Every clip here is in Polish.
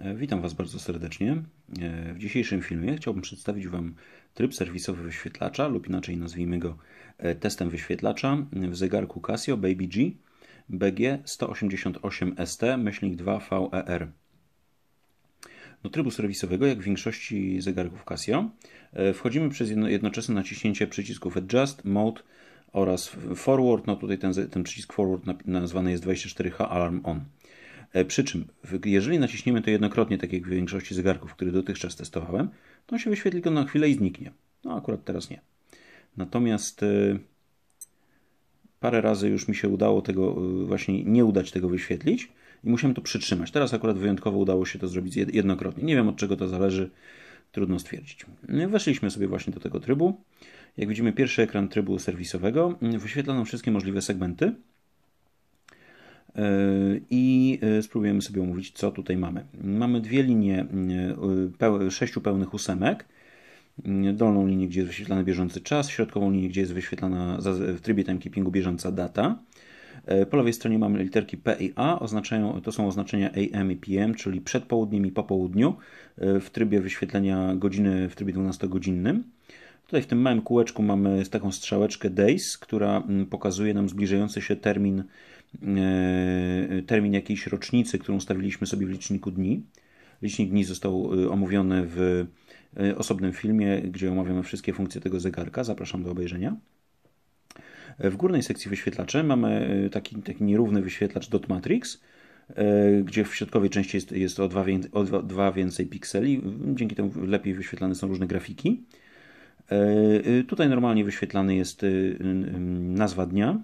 E, witam Was bardzo serdecznie. E, w dzisiejszym filmie chciałbym przedstawić Wam tryb serwisowy wyświetlacza lub inaczej nazwijmy go e, testem wyświetlacza w zegarku Casio Baby G BG 188ST-2VER. Do trybu serwisowego, jak w większości zegarków Casio, wchodzimy przez jednoczesne naciśnięcie przycisków Adjust, Mode oraz Forward. No tutaj ten, ten przycisk Forward nazwany jest 24H Alarm On. E, przy czym, jeżeli naciśniemy to jednokrotnie, tak jak w większości zegarków, które dotychczas testowałem, to on się wyświetli tylko na chwilę i zniknie. No akurat teraz nie. Natomiast e, parę razy już mi się udało tego e, właśnie nie udać tego wyświetlić i musiałem to przytrzymać. Teraz akurat wyjątkowo udało się to zrobić jednokrotnie. Nie wiem od czego to zależy, trudno stwierdzić. Weszliśmy sobie właśnie do tego trybu. Jak widzimy pierwszy ekran trybu serwisowego wyświetla nam wszystkie możliwe segmenty. E, i e, spróbujemy sobie omówić, co tutaj mamy. Mamy dwie linie e, sześciu pełnych ósemek. Dolną linię, gdzie jest wyświetlany bieżący czas, środkową linię, gdzie jest wyświetlana w trybie timekeepingu bieżąca data. Po lewej stronie mamy literki P i A, oznaczają, to są oznaczenia AM i PM, czyli przed południem i po południu, w trybie wyświetlenia godziny, w trybie 12-godzinnym. Tutaj w tym małym kółeczku mamy taką strzałeczkę Days, która pokazuje nam zbliżający się termin termin jakiejś rocznicy, którą stawiliśmy sobie w liczniku dni. Licznik dni został e, omówiony w e, osobnym filmie, gdzie omawiamy wszystkie funkcje tego zegarka. Zapraszam do obejrzenia. W górnej sekcji wyświetlaczy mamy taki, taki nierówny wyświetlacz dot matrix, gdzie w środkowej części jest, jest o, dwa, o dwa więcej pikseli. Dzięki temu lepiej wyświetlane są różne grafiki. Tutaj normalnie wyświetlany jest nazwa dnia,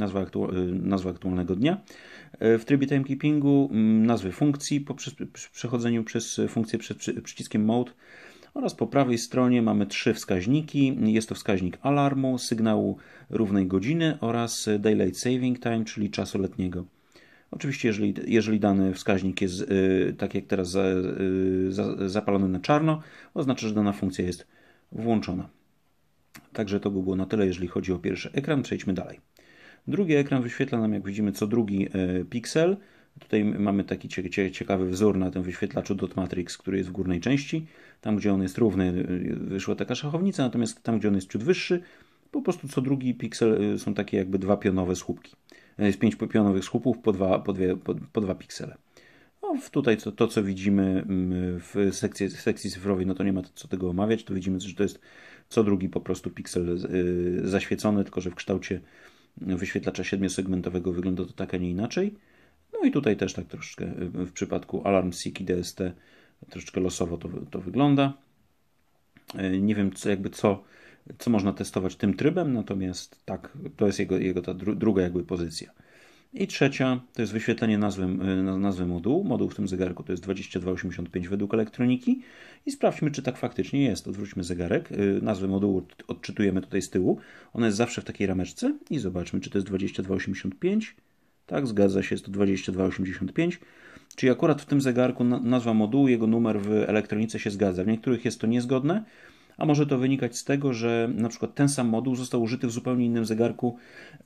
nazwa, aktu nazwa aktualnego dnia. E, w trybie timekeepingu mm, nazwy funkcji po przechodzeniu przez funkcję przed przyciskiem Mode oraz po prawej stronie mamy trzy wskaźniki. Jest to wskaźnik alarmu, sygnału równej godziny oraz Daylight Saving Time, czyli czasu letniego. Oczywiście, jeżeli, jeżeli dany wskaźnik jest y, tak jak teraz za, y, za, zapalony na czarno, oznacza, że dana funkcja jest włączona. Także to by było na tyle, jeżeli chodzi o pierwszy ekran. Przejdźmy dalej. Drugi ekran wyświetla nam, jak widzimy, co drugi e, piksel. Tutaj mamy taki ciekawy wzór na tym wyświetlaczu dot matrix, który jest w górnej części. Tam, gdzie on jest równy, e, wyszła taka szachownica, natomiast tam, gdzie on jest ciut wyższy, po prostu co drugi piksel e, są takie jakby dwa pionowe słupki. Jest pięć pionowych słupów po dwa, po dwie, po, po dwa piksele. No, tutaj to, to, co widzimy mm, w sekcji, w sekcji cyfrowej, no to nie ma co tego omawiać. Tu widzimy, że to jest co drugi po prostu piksel zaświecony, tylko że w kształcie wyświetlacza siedmiosegmentowego wygląda to tak, a nie inaczej. No i tutaj też tak troszeczkę w przypadku Alarm Seek i DST troszeczkę losowo to, to wygląda. Nie wiem co, jakby co, co można testować tym trybem, natomiast tak, to jest jego, jego ta druga jakby pozycja. I trzecia to jest wyświetlenie nazwy, nazwy modułu. Moduł w tym zegarku to jest 2285 według elektroniki. I sprawdźmy, czy tak faktycznie jest. Odwróćmy zegarek. Y, nazwę modułu odczytujemy tutaj z tyłu. Ona jest zawsze w takiej rameczce. I zobaczmy, czy to jest 2285. Tak, zgadza się, jest to 2285. Czyli akurat w tym zegarku nazwa modułu, jego numer w elektronice się zgadza. W niektórych jest to niezgodne, a może to wynikać z tego, że na przykład ten sam moduł został użyty w zupełnie innym zegarku,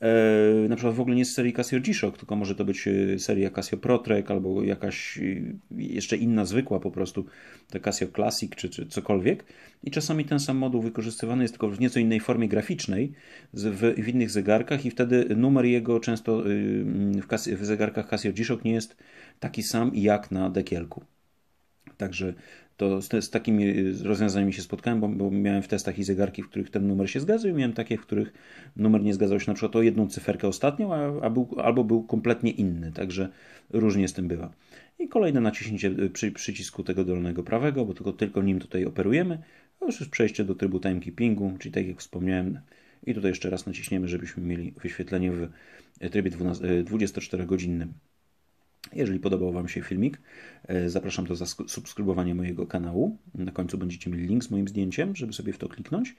e, na przykład w ogóle nie z serii Casio G-Shock, tylko może to być e, seria Casio ProTrek albo jakaś e, jeszcze inna zwykła po prostu, to Casio Classic czy, czy cokolwiek. I czasami ten sam moduł wykorzystywany jest tylko w nieco innej formie graficznej w, w innych zegarkach i wtedy numer jego często w, w zegarkach Casio G-Shock nie jest taki sam jak na dekielku. Także to z, z, takimi rozwiązaniami się spotkałem, bo, bo, miałem w testach i zegarki, w których ten numer się zgadzał, i miałem takie, w których numer nie zgadzał się na przykład o jedną cyferkę ostatnią, a, a był, albo był kompletnie inny, także różnie z tym bywa. I kolejne naciśnięcie przy, przycisku tego dolnego prawego, bo tylko, tylko nim tutaj operujemy, a już jest przejście do trybu timekeepingu, czyli tak jak wspomniałem, i tutaj jeszcze raz naciśniemy, żebyśmy mieli wyświetlenie w trybie 24-godzinnym. Jeżeli podobał Wam się filmik, e, zapraszam do subskrybowania mojego kanału. Na końcu będziecie mieli link z moim zdjęciem, żeby sobie w to kliknąć.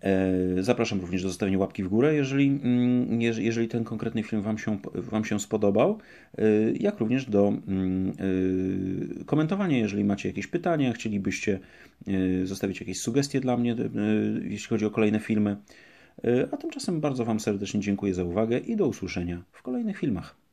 E, zapraszam również do zostawienia łapki w górę, jeżeli, mm, jeżeli ten konkretny film Wam się, wam się spodobał, e, jak również do mm, komentowania, jeżeli macie jakieś pytania, chcielibyście zostawić jakieś sugestie dla mnie, jeśli chodzi o kolejne filmy. A tymczasem bardzo Wam serdecznie dziękuję za uwagę i do usłyszenia w kolejnych filmach.